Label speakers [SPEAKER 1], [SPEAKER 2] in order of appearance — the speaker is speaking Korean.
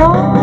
[SPEAKER 1] 안녕